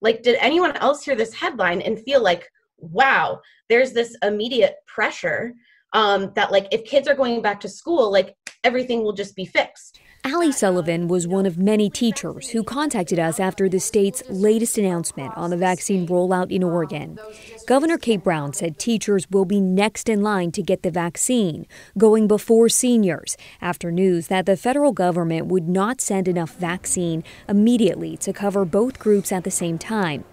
Like, did anyone else hear this headline and feel like, wow, there's this immediate pressure um, that, like, if kids are going back to school, like, everything will just be fixed? Allie Sullivan was one of many teachers who contacted us after the state's latest announcement on the vaccine rollout in Oregon. Governor Kate Brown said teachers will be next in line to get the vaccine, going before seniors, after news that the federal government would not send enough vaccine immediately to cover both groups at the same time.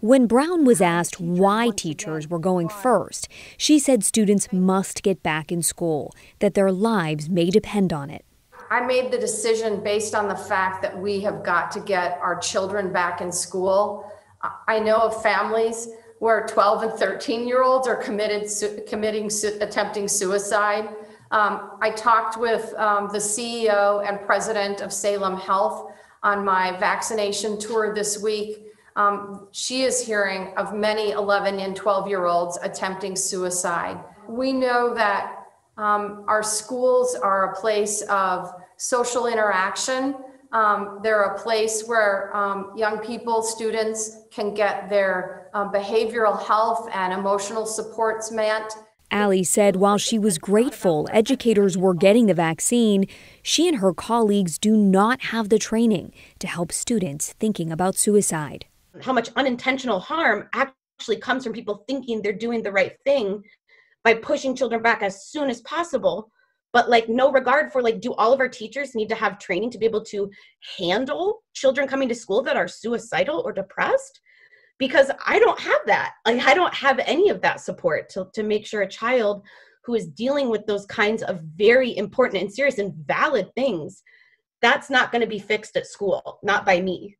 When Brown was asked why teachers were going first, she said students must get back in school, that their lives may depend on it. I made the decision based on the fact that we have got to get our children back in school. I know of families where 12 and 13 year olds are committed, su- committing, su- attempting suicide. Um, I talked with um, the CEO and president of Salem Health on my vaccination tour this week. Um, she is hearing of many 11 and 12 year olds attempting suicide. We know that um, our schools are a place of social interaction. Um, they're a place where um, young people, students can get their uh, behavioral health and emotional supports met. Allie said while she was grateful educators were getting the vaccine, she and her colleagues do not have the training to help students thinking about suicide. How much unintentional harm actually comes from people thinking they're doing the right thing by pushing children back as soon as possible. But like no regard for like do all of our teachers need to have training to be able to handle children coming to school that are suicidal or depressed? Because i don't have that. Like i don't have any of that support to, to make sure a child who is dealing with those kinds of very important and serious and valid things that's not going to be fixed at school not by me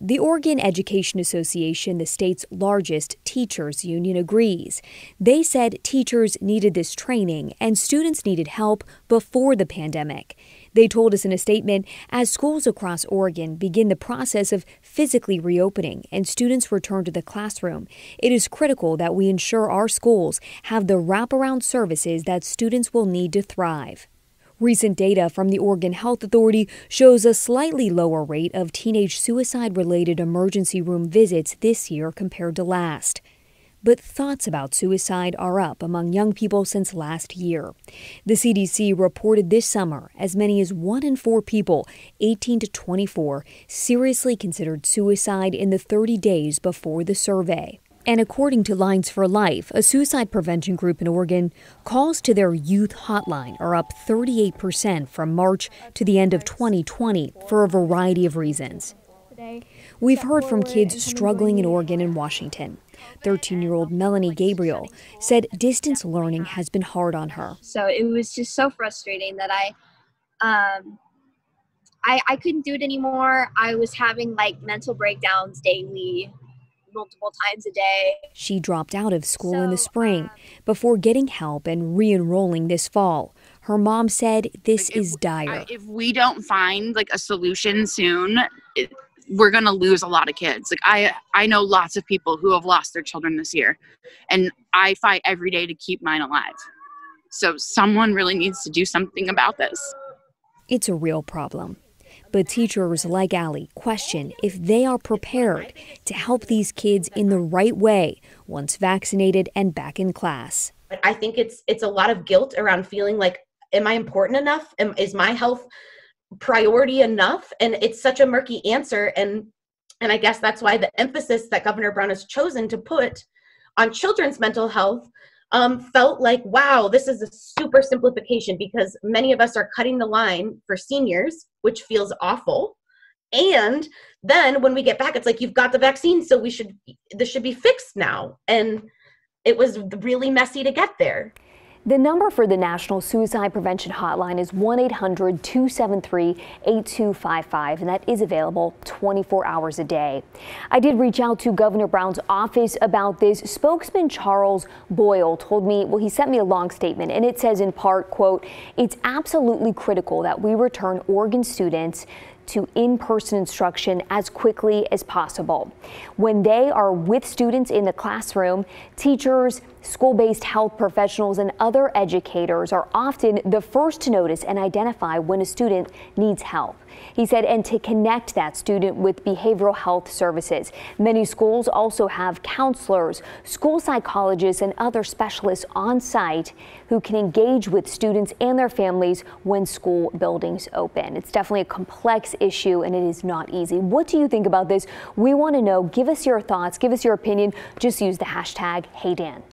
the Oregon Education Association, the state's largest teachers union, agrees. They said teachers needed this training and students needed help before the pandemic. They told us in a statement as schools across Oregon begin the process of physically reopening and students return to the classroom, it is critical that we ensure our schools have the wraparound services that students will need to thrive. Recent data from the Oregon Health Authority shows a slightly lower rate of teenage suicide related emergency room visits this year compared to last. But thoughts about suicide are up among young people since last year. The CDC reported this summer as many as one in four people 18 to 24 seriously considered suicide in the 30 days before the survey. And according to Lines for Life, a suicide prevention group in Oregon, calls to their youth hotline are up 38% from March to the end of 2020 for a variety of reasons. We've heard from kids struggling in Oregon and Washington. 13 year old Melanie Gabriel said distance learning has been hard on her. So it was just so frustrating that I, um, I, I couldn't do it anymore. I was having like mental breakdowns daily multiple times a day. She dropped out of school so, in the spring uh, before getting help and re enrolling this fall. Her mom said this like is dire. If we don't find like a solution soon, it, we're going to lose a lot of kids. Like I I know lots of people who have lost their children this year and I fight every day to keep mine alive. So someone really needs to do something about this. It's a real problem. But teachers like Allie question if they are prepared to help these kids in the right way once vaccinated and back in class. I think it's it's a lot of guilt around feeling like am I important enough? Am, is my health priority enough? And it's such a murky answer and and I guess that's why the emphasis that Governor Brown has chosen to put on children's mental health um, felt like, wow, this is a super simplification because many of us are cutting the line for seniors, which feels awful. And then when we get back, it's like, you've got the vaccine, so we should, this should be fixed now. And it was really messy to get there. The number for the National Suicide Prevention Hotline is 1 800 273 8255, and that is available 24 hours a day. I did reach out to Governor Brown's office about this. Spokesman Charles Boyle told me, well, he sent me a long statement, and it says in part, quote, it's absolutely critical that we return Oregon students to in-person instruction as quickly as possible. When they are with students in the classroom, teachers, school-based health professionals, and other educators are often the first to notice and identify when a student needs help. He said, and to connect that student with behavioral health services. Many schools also have counselors, school psychologists, and other specialists on site who can engage with students and their families when school buildings open. It's definitely a complex issue and it is not easy. What do you think about this? We want to know. Give us your thoughts. Give us your opinion. Just use the hashtag HeyDan.